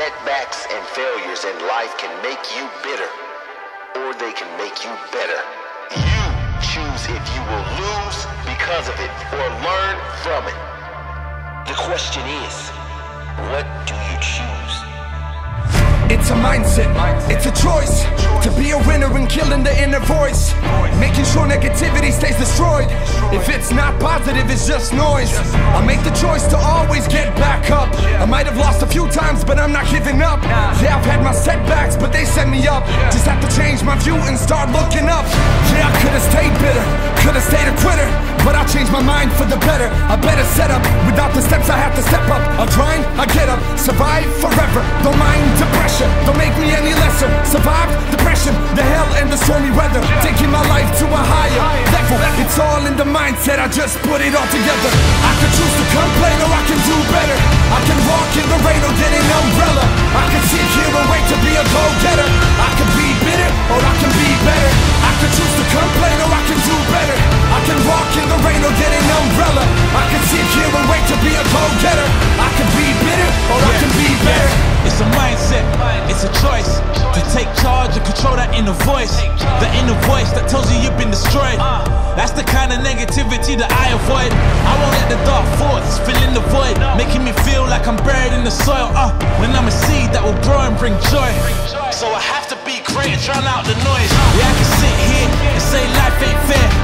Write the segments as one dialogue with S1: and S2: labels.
S1: Setbacks and failures in life can make you bitter, or they can make you better. You choose if you will lose because of it or learn from it. The question is, what do
S2: a mindset, it's a choice to be a winner and killing the inner voice. Making sure negativity stays destroyed. If it's not positive, it's just noise. I make the choice to always get back up. I might have lost a few times, but I'm not giving up. Yeah, I've had my setbacks, but they set me up. Just have to change my view and start looking up. Yeah, I could've stayed bitter, could've stayed a quitter. But I changed my mind for the better. A better setup. Without the steps, I have to step up. I grind, I get up. Survive forever. Don't mind depression. Don't make me any lesser. Survive depression, the hell and the stormy weather. Taking my life to a higher level. It's all in the mindset. I just put it all together. I
S3: control that inner voice. The inner voice that tells you you've been destroyed. That's the kind of negativity that I avoid. I won't let the dark thoughts fill in the void, making me feel like I'm buried in the soil. Uh, when I'm a seed that will grow and bring joy. So I have to be great and drown out the noise. Yeah, I can sit here and say life ain't fair.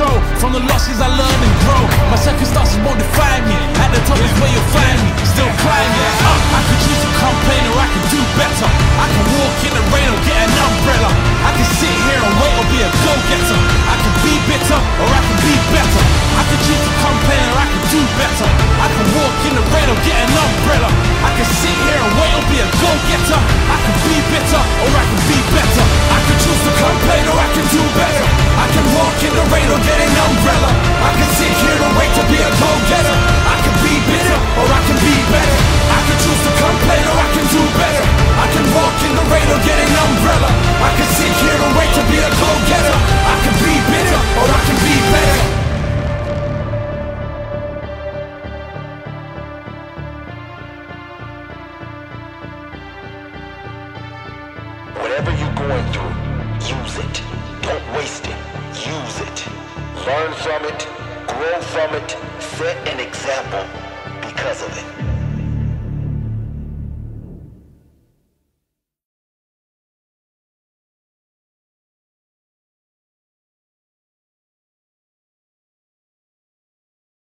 S3: Control from the losses I learn and grow. My circumstances won't define me. At the top is where you'll find me. Still climbing. Uh, I could choose
S1: Whatever you're going through, use it. Don't waste it. Use it. Learn from it. Grow from it. Set an example because of it.